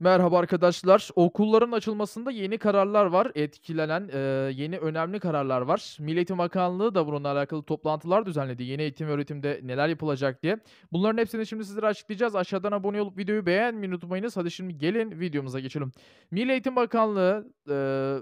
Merhaba arkadaşlar. Okulların açılmasında yeni kararlar var. Etkilenen, eee, yeni önemli kararlar var. Milli Eğitim Bakanlığı da bununla alakalı toplantılar düzenledi. Yeni eğitim ve öğretimde neler yapılacak diye. Bunların hepsini şimdi sizlere açıklayacağız. Aşağıdan abone olup videoyu beğenmeyi unutmayınız. Hadi şimdi gelin videomuza geçelim. Milli Eğitim Bakanlığı, eee,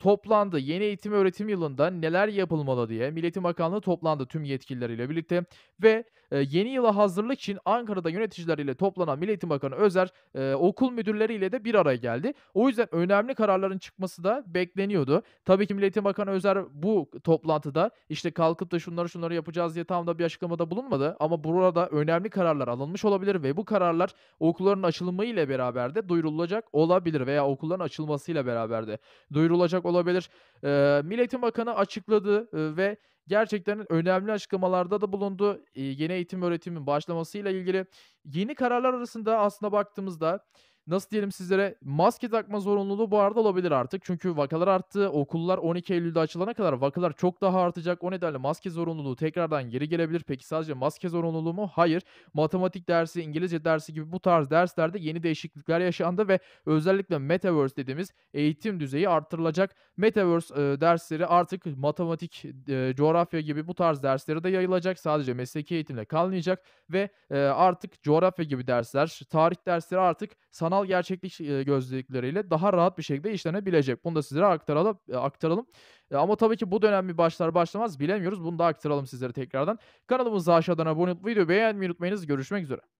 toplandı. Yeni eğitim öğretim yılında neler yapılmalı diye Milli Eğitim Bakanlığı toplandı tüm yetkilileriyle birlikte ve, eee, yeni yıla hazırlık için Ankara'da yöneticileriyle toplanan Milli Eğitim Bakanı Özer, eee, okul müdürleriyle de bir araya geldi. O yüzden önemli kararların çıkması da bekleniyordu. Tabii ki Milli Eğitim Bakanı Özer bu toplantıda, işte, kalkıp da şunları şunları yapacağız diye tam da bir açıklamada bulunmadı ama burada önemli kararlar alınmış olabilir ve bu kararlar okulların açılımı ile beraber de duyurulacak olabilir veya okulların açılmasıyla beraber de duyurulacak olabilir. Eee, Milli Bakanı açıkladı, ııı, ve gerçekten önemli açıklamalarda da bulundu. İii, yeni eğitim öğretimin başlamasıyla ilgili. Yeni kararlar arasında aslında baktığımızda, nasıl diyelim sizlere, maske takma zorunluluğu bu arada olabilir artık. Çünkü vakalar arttı. Okullar 12 Eylül'de açılana kadar vakalar çok daha artacak. O nedenle maske zorunluluğu tekrardan geri gelebilir. Peki sadece maske zorunluluğu mu? Hayır. Matematik dersi, İngilizce dersi gibi bu tarz derslerde yeni değişiklikler yaşandı ve özellikle Metaverse dediğimiz eğitim düzeyi arttırılacak. Metaverse, eee, dersleri artık matematik, eee, coğrafya gibi bu tarz derslere de yayılacak. Sadece mesleki eğitimle kalmayacak ve, eee, artık coğrafya gibi dersler, tarih dersleri artık sanal gerçeklik ş eee, gözlükleriyle daha rahat bir şekilde işlenebilecek. Bunu da sizlere aktaralım eee, aktaralım. Eee, ama tabii ki bu dönem mi başlar başlamaz bilemiyoruz. Bunu da aktaralım sizlere tekrardan. Kanalımıza aşağıdan abone olup videoyu beğenmeyi unutmayınız. Görüşmek üzere.